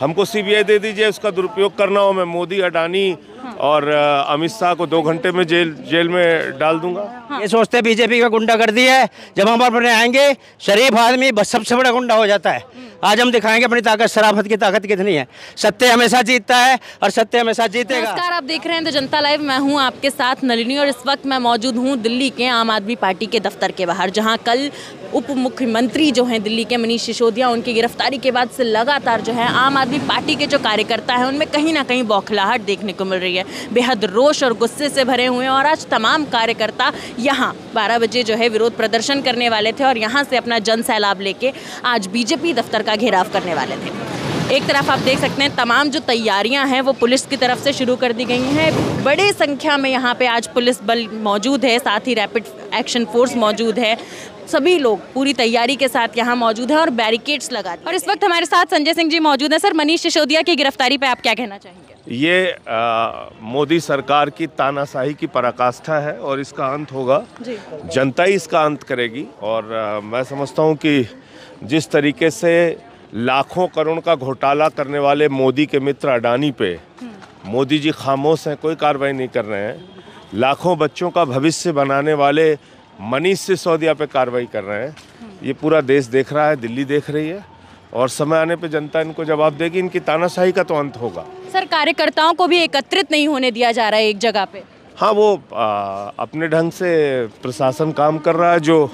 हमको सीबीआई दे दीजिए उसका दुरुपयोग करना हो मैं मोदी अडानी और अमित शाह को दो घंटे में जेल जेल में डाल दूँगा। ये सोचते बीजेपी का गुंडागर्दी है। जब हम अपने आएँगे शरीफ आदमी बस सबसे बड़ा गुंडा हो जाता है। आज हम दिखाएँगे अपनी ताकत शराफत की ताकत कितनी है। सत्य हमेशा जीतता है और सत्य हमेशा जीतेगा। नमस्कार आप देख रहे हैं तो जनता लाइव। मैं हूँ आपके साथ नलिनी और इस वक्त मैं मौजूद हूँ दिल्ली के आम आदमी पार्टी के दफ्तर के बाहर जहाँ कल उप मुख्यमंत्री जो हैं दिल्ली के मनीष सिसोदिया उनकी गिरफ्तारी के बाद से लगातार जो है आम आदमी पार्टी के जो कार्यकर्ता हैं, उनमें कहीं ना कहीं बौखलाहट देखने को मिल रही है। बेहद रोष और गुस्से से भरे हुए हैं और आज तमाम कार्यकर्ता यहाँ 12 बजे जो है विरोध प्रदर्शन करने वाले थे और यहाँ से अपना जन सैलाब लेके आज बीजेपी दफ्तर का घेराव करने वाले थे। एक तरफ़ आप देख सकते हैं तमाम जो तैयारियाँ हैं वो पुलिस की तरफ़ से शुरू कर दी गई हैं। बड़ी संख्या में यहाँ पे आज पुलिस बल मौजूद है साथ ही रैपिड एक्शन फोर्स मौजूद है। सभी लोग पूरी तैयारी के साथ यहाँ मौजूद हैं और बैरिकेड्स लगा दिए। और इस वक्त हमारे साथ संजय सिंह जी मौजूद हैं। सर मनीष सिसोदिया की गिरफ्तारी पे आप क्या कहना चाहेंगे? ये मोदी सरकार की तानाशाही की पराकाष्ठा है और इसका अंत होगा। जी। जनता ही इसका अंत करेगी। और अ, मैं समझता हूँ कि जिस तरीके से लाखों करोड़ का घोटाला करने वाले मोदी के मित्र अडानी पे। मोदी जी खामोश हैं कोई कार्रवाई नहीं कर रहे हैं। लाखों बच्चों का भविष्य बनाने वाले मनीष सिसोदिया पे कार्रवाई कर रहे हैं। ये पूरा देश देख रहा है दिल्ली देख रही है। और समय आने पे जनता इनको जवाब देगी इनकी तानाशाही का तो अंत होगा। सर कार्यकर्ताओं को भी एकत्रित नहीं होने दिया जा रहा है एक जगह पे। हाँ वो आ, अपने ढंग से प्रशासन काम कर रहा है जो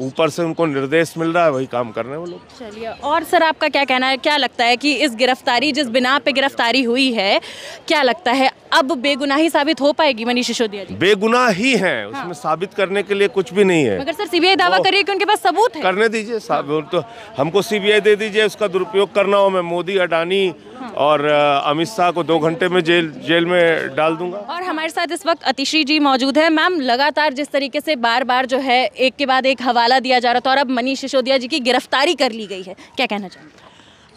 ऊपर से उनको निर्देश मिल रहा है, वही काम कर रहे हैं वो लोग। चलिए, और सर, आपका क्या कहना है? क्या लगता है कि इस गिरफ्तारी, जिस बिना पे गिरफ्तारी हुई है, क्या लगता है? अब बेगुनाही साबित हो पाएगी मनीष सिसोदिया जी? बेगुनाह ही हैं। उसमें साबित करने के लिए कुछ भी नहीं है। मगर सर सीबीआई दावा वो- कर रही है कि उनके पास सबूत है। करने दीजिए साबित तो हमको सीबीआई दे दीजिए उसका दुरुपयोग करना हो मैं मोदी अडानी और अमित शाह को दो घंटे में जेल जेल में डाल दूँगा। और हमारे साथ इस वक्त अतिश्री जी मौजूद है। मैम लगातार जिस तरीके से बार बार जो है एक के बाद एक हवाला दिया जा रहा था और अब मनीष सिसोदिया जी की गिरफ्तारी कर ली गई है क्या कहना चाहेंगे?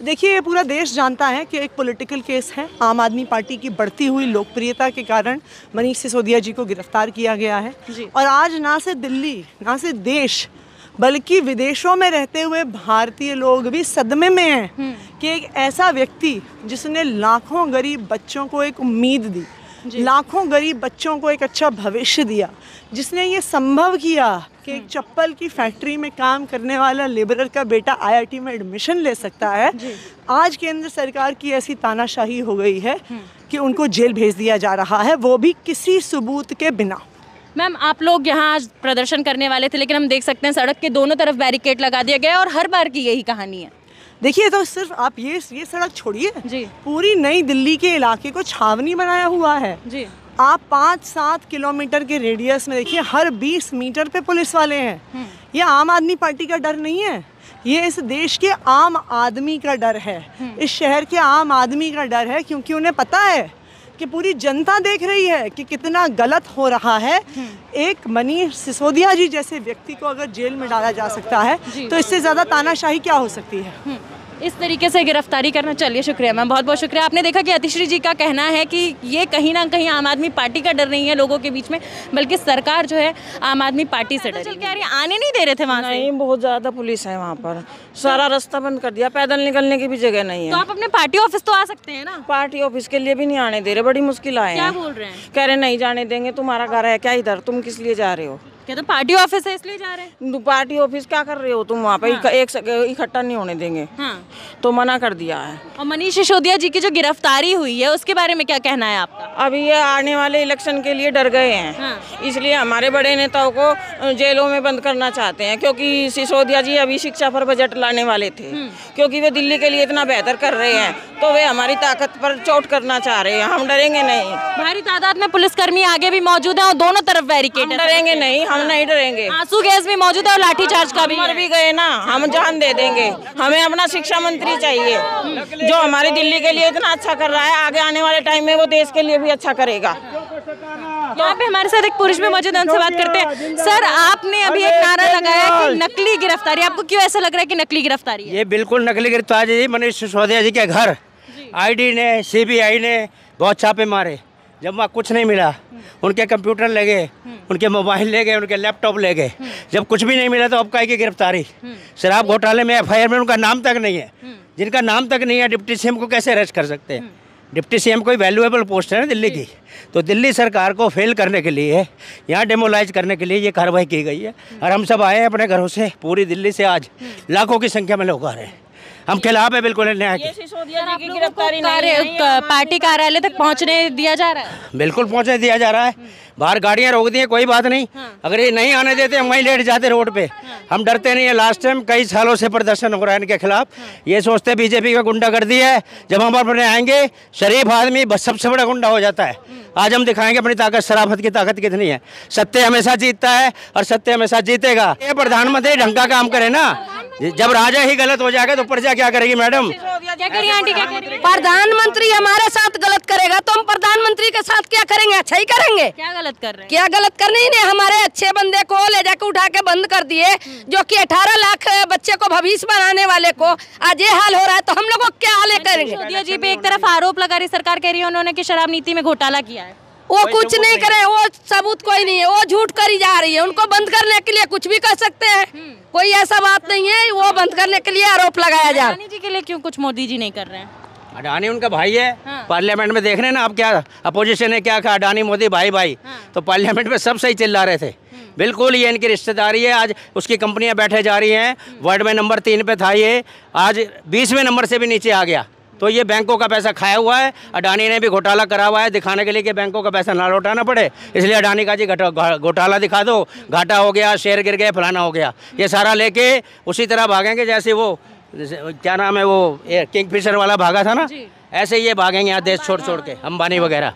देखिए ये पूरा देश जानता है कि एक पॉलिटिकल केस है। आम आदमी पार्टी की बढ़ती हुई लोकप्रियता के कारण मनीष सिसोदिया जी को गिरफ़्तार किया गया है। और आज ना से दिल्ली ना से देश बल्कि विदेशों में रहते हुए भारतीय लोग भी सदमे में हैं कि एक ऐसा व्यक्ति जिसने लाखों गरीब बच्चों को एक उम्मीद दी। लाखों गरीब बच्चों को एक अच्छा भविष्य दिया जिसने ये संभव किया कि एक चप्पल की फैक्ट्री में काम करने वाला लेबरर का बेटा आईआईटी में एडमिशन ले सकता है। आज केंद्र सरकार की ऐसी तानाशाही हो गई है कि उनको जेल भेज दिया जा रहा है वो भी किसी सबूत के बिना। मैम आप लोग यहाँ आज प्रदर्शन करने वाले थे लेकिन हम देख सकते हैं सड़क के दोनों तरफ़ बैरिकेड लगा दिया गया और हर बार की यही कहानी है। देखिए तो सिर्फ़ आप ये ये सड़क छोड़िए। जी। पूरी नई दिल्ली के इलाके को छावनी बनाया हुआ है। जी। आप पाँच सात किलोमीटर के रेडियस में देखिए हर बीस मीटर पे पुलिस वाले हैं। ये आम आदमी पार्टी का डर नहीं है। ये इस देश के आम आदमी का डर है। इस शहर के आम आदमी का डर है क्योंकि उन्हें पता है कि पूरी जनता देख रही है कि कितना गलत हो रहा है। एक मनीष सिसोदिया जी जैसे व्यक्ति को अगर जेल में डाला जा सकता है तो इससे ज़्यादा तानाशाही क्या हो सकती है? इस तरीके से गिरफ्तारी करना। चलिए शुक्रिया मैम बहुत बहुत शुक्रिया। आपने देखा कि अतिश्री जी का कहना है कि ये कहीं ना कहीं आम आदमी पार्टी का डर नहीं है लोगों के बीच में बल्कि सरकार जो है आम आदमी पार्टी से डर रही आने नहीं दे रहे थे वहाँ नहीं बहुत ज़्यादा पुलिस है वहाँ पर। सारा रास्ता बंद कर दिया पैदल निकलने की भी जगह नहीं है। तो आप अपने पार्टी ऑफ़िस तो आ सकते हैं ना? पार्टी ऑफ़िस के लिए भी नहीं आने दे रहे बड़ी मुश्किल आए क्या बोल रहे हैं? कह रहे नहीं जाने देंगे तुम्हारा घर है क्या इधर? तुम किस लिए जा रहे हो? क्या तो पार्टी ऑफ़िस है इसलिए जा रहे हैं। पार्टी ऑफ़िस क्या कर रहे हो तुम वहाँ पे? इक- एक इकट्ठा नहीं होने देंगे। हाँ। तो मना कर दिया है। और मनीष सिसोदिया जी की जो गिरफ्तारी हुई है उसके बारे में क्या कहना है आपका? अभी ये आने वाले इलेक्शन के लिए डर गए हैं। हाँ। इसलिए हमारे बड़े नेताओं को जेलों में बंद करना चाहते हैं क्योंकि सिसोदिया जी अभी शिक्षा पर बजट लाने वाले थे। क्योंकि वे दिल्ली के लिए इतना बेहतर कर रहे हैं तो वे हमारी ताकत पर चोट करना चाह रहे हैं। हम डरेंगे नहीं। भारी तादाद में पुलिसकर्मी आगे भी मौजूद है और दोनों तरफ़ बैरिकेड डरेंगे नहीं हम नहीं डरेंगे। आँसू गैस भी मौजूद है और लाठीचार्ज का भी मर भी गए ना हम जान दे देंगे। हमें अपना शिक्षा मंत्री चाहिए। जो हमारी दिल्ली के लिए इतना अच्छा कर रहा है आगे आने वाले टाइम में वो देश के लिए भी अच्छा करेगा। यहाँ पे हमारे साथ एक पुरुष भी मौजूद है उनसे बात करते हैं। सर आपने अभी एक नारा लगाया कि नकली गिरफ्तारी आपको क्यों ऐसा लग रहा है कि नकली गिरफ्तारी है? ये बिल्कुल नकली गिरफ्तारी जी मनीष सिसोदिया जी के घर आईडी ने सीबीआई ने बहुत छापे मारे। जब वहाँ कुछ नहीं मिला उनके कंप्यूटर ले गए उनके मोबाइल ले गए उनके लैपटॉप ले गए। जब कुछ भी नहीं मिला तो अब का की गिरफ्तारी। शराब घोटाले में एफआईआर में उनका नाम तक नहीं है। जिनका नाम तक नहीं है डिप्टी सीएम को कैसे अरेस्ट कर सकते हैं? डिप्टी सीएम कोई वैल्यूएबल पोस्ट है ना दिल्ली की? तो दिल्ली सरकार को फेल करने के लिए यहाँ डेमोलाइज करने के लिए ये कार्रवाई की गई है। और हम सब आए हैं अपने घरों से पूरी दिल्ली से आज लाखों की संख्या में लोग आ रहे हैं। हम खिलाफ है बिल्कुल न्याय गिरफ्तारी पार्टी कार्यालय तक पहुँचने दिया जा रहा है। बिल्कुल पहुँचने दिया जा रहा है। बाहर गाड़ियाँ रोक दी हैं कोई बात नहीं। अगर ये नहीं आने देते हम वहीं लेट जाते रोड पे। हम डरते नहीं है। लास्ट टाइम कई सालों से प्रदर्शन हो रहा है इनके खिलाफ। ये सोचते बीजेपी का गुंडा कर दिया है। जब हम अपने आएँगे शरीफ आदमी बस सबसे बड़ा गुंडा हो जाता है। आज हम दिखाएँगे अपनी ताकत। शराफत की ताकत कितनी है। सत्य हमेशा जीतता है और सत्य हमेशा जीतेगा। ये प्रधानमंत्री ढंग का काम करे ना। जब राजा ही गलत हो जाएगा तो प्रजा क्या करेगी मैडम? हैं हैं? प्रधानमंत्री हमारे साथ गलत करेगा तो हम प्रधानमंत्री के साथ क्या करेंगे? अच्छा ही करेंगे। क्या गलत कर रहे हैं? क्या गलत करने? ही नहीं हमारे अच्छे बंदे को ले जाके उठा के बंद कर दिए जो कि 18 लाख बच्चे को भविष्य बनाने वाले को आज ये हाल हो रहा है तो हम लोग क्या हाल करेंगे? जी पे एक तरफ़ आरोप लगा रही सरकार कह रही है उन्होंने की शराब नीति में घोटाला किया है। वो कुछ नहीं करे वो सबूत कोई नहीं है वो झूठ करी जा रही है उनको बंद करने के लिए कुछ भी कर सकते हैं। कोई ऐसा बात नहीं है वो बंद करने के लिए आरोप लगाया जा। अडानी जी के लिए क्यों कुछ मोदी जी नहीं कर रहे हैं? अडानी उनका भाई है। हाँ। पार्लियामेंट में देख रहे हैं ना आप क्या अपोजिशन ने क्या कहा अडानी मोदी भाई भाई। हाँ। तो पार्लियामेंट में सब सही चिल्ला रहे थे। हम्म। बिल्कुल ये इनकी रिश्तेदारी है आज उसकी कंपनियाँ बैठे जा रही हैं। हम्म। वर्ल्ड में नंबर तीन पे था ये आज बीसवें नंबर से भी नीचे आ गया। तो ये बैंकों का पैसा खाया हुआ है। अडानी ने भी घोटाला करा हुआ है दिखाने के लिए कि बैंकों का पैसा ना लौटाना पड़े। इसलिए अडानी का जी घोटाला दिखा दो। घाटा हो गया शेयर गिर गए फलाना हो गया। ये सारा लेके उसी तरह भागेंगे जैसे वो क्या नाम है वो? किंग फिशर वाला भागा था ना? ऐसे ये भागेंगे यहाँ देश छोड़ छोड़ के अंबानी वगैरह।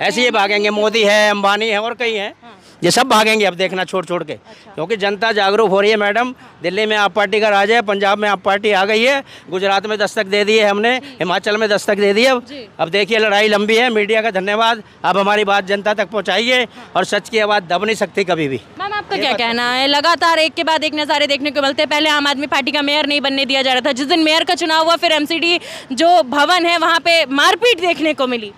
ऐसे ये भागेंगे मोदी है अंबानी है और कई हैं। ये सब भागेंगे अब देखना छोड़ छोड़ के। अच्छा। क्योंकि जनता जागरूक हो रही है मैडम। दिल्ली में आप पार्टी का राज है पंजाब में आप पार्टी आ गई है गुजरात में दस्तक दे दी है हमने हिमाचल में दस्तक दे दी है अब। अब देखिए लड़ाई लंबी है मीडिया का धन्यवाद। आप हमारी बात जनता तक पहुँचाइए और सच की आवाज़ दब नहीं सकती कभी भी। मैम आपका क्या कहना है? लगातार एक के बाद एक नज़ारे देखने को मिलते हैं। पहले आम आदमी पार्टी का मेयर नहीं बनने दिया जा रहा था। जिस दिन मेयर का चुनाव हुआ फिर एमसीडी जो भवन है वहाँ पे मारपीट देखने को मिली।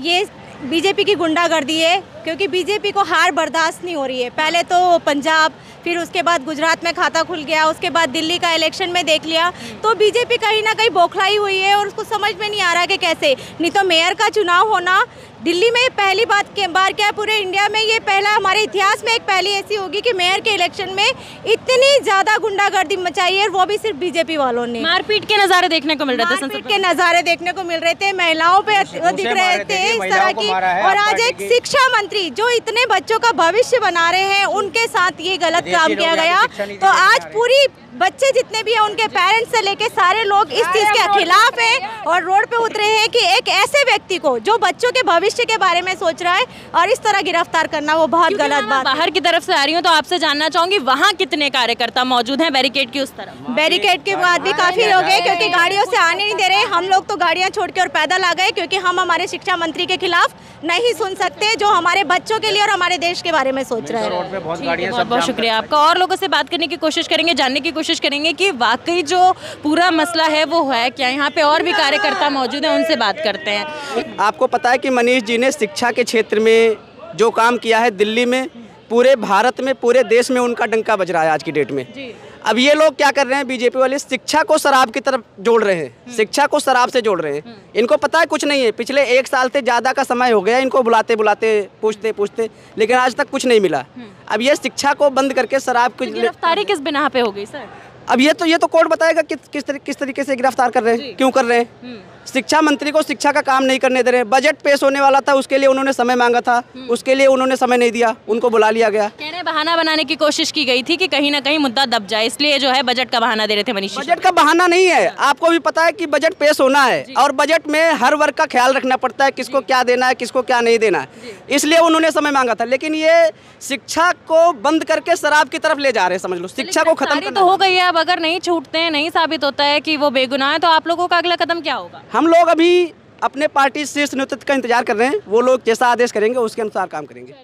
ये बीजेपी की गुंडागर्दी है। क्योंकि बीजेपी को हार बर्दाश्त नहीं हो रही है। पहले तो पंजाब, फिर उसके बाद गुजरात में खाता खुल गया, उसके बाद दिल्ली का इलेक्शन में देख लिया। तो बीजेपी कहीं ना कहीं बौखलाई हुई है और उसको समझ में नहीं आ रहा कि कैसे। नहीं तो मेयर का चुनाव होना दिल्ली में पहली बात के बार क्या पूरे इंडिया में ये पहला हमारे इतिहास में एक पहली ऐसी होगी कि मेयर के इलेक्शन में इतनी ज़्यादा गुंडागर्दी मचाई है और वो भी सिर्फ़ बीजेपी वालों ने। मारपीट के नज़ारे देखने को मिल रहे थे मारपीट के नज़ारे देखने को मिल रहे थे महिलाओं पे दिख रहे थे इस तरह की और आज एक शिक्षा मंत्री जो इतने बच्चों का भविष्य बना रहे हैं उनके साथ ये गलत काम किया गया। तो आज। पूरी बच्चे जितने भी हैं उनके पेरेंट्स से लेके सारे लोग इस चीज़ के खिलाफ हैं और रोड पे उतरे हैं कि एक ऐसे व्यक्ति को जो बच्चों के भविष्य के बारे में सोच रहा है और इस तरह गिरफ़्तार करना वो बहुत गलत बात है। बाहर की तरफ़ से आ रही हूँ तो आपसे जानना चाहूँगी वहाँ कितने कार्यकर्ता मौजूद हैं बैरिकेड की उस तरफ़? बैरिकेड के बाद भी काफ़ी लोग हैं क्योंकि गाड़ियों से आने नहीं दे रहे। हम लोग तो गाड़ियाँ छोड़ के और पैदल आ गए क्योंकि हम हमारे शिक्षा मंत्री के खिलाफ नहीं सुन सकते जो हमारे बच्चों के लिए और हमारे देश के बारे में सोच रहे हैं। बहुत बहुत शुक्रिया आपका। और लोगों से बात करने की कोशिश करेंगे जानने की कोशिश करेंगे कि वाकई जो पूरा मसला है वो है क्या? यहाँ पे और भी कार्यकर्ता मौजूद हैं उनसे बात करते हैं। आपको पता है कि मनीष जी ने शिक्षा के क्षेत्र में जो काम किया है दिल्ली में पूरे भारत में पूरे देश में उनका डंका बज रहा है आज की डेट में। अब ये लोग क्या कर रहे हैं बीजेपी वाले शिक्षा को शराब की तरफ़ जोड़ रहे हैं। शिक्षा को शराब से जोड़ रहे हैं। इनको पता है कुछ नहीं है। पिछले एक साल से ज़्यादा का समय हो गया इनको बुलाते बुलाते पूछते पूछते लेकिन आज तक कुछ नहीं मिला। अब ये शिक्षा को बंद करके शराब की गिरफ्तारी किस बिना पे हो गई सर? अब ये तो ये तो कोर्ट बताएगा कि किस किस तरीके से गिरफ़्तार कर रहे हैं क्यों कर रहे हैं। शिक्षा मंत्री को शिक्षा का काम नहीं करने दे रहे। बजट पेश होने वाला था उसके लिए उन्होंने समय मांगा था। उसके लिए उन्होंने समय नहीं दिया उनको बुला लिया गया। कह रहे बहाना बनाने की कोशिश की गई थी कि कहीं ना कहीं मुद्दा दब जाए इसलिए जो है बजट का बहाना दे रहे थे मनीष बजट का बहाना नहीं है। आपको भी पता है कि बजट पेश होना है और बजट में हर वर्ग का ख्याल रखना पड़ता है किसको क्या देना है किसको क्या नहीं देना है। इसलिए उन्होंने समय मांगा था। लेकिन ये शिक्षा को बंद करके शराब की तरफ़ ले जा रहे हैं समझ लो। शिक्षा को खत्म तो हो गई है अब अगर नहीं छूटते हैं नहीं साबित होता है कि वो बेगुनाह है तो आप लोगों का अगला कदम क्या होगा? हम लोग अभी अपने पार्टी शीर्ष नेतृत्व का इंतज़ार कर रहे हैं। वो लोग जैसा आदेश करेंगे, उसके अनुसार काम करेंगे।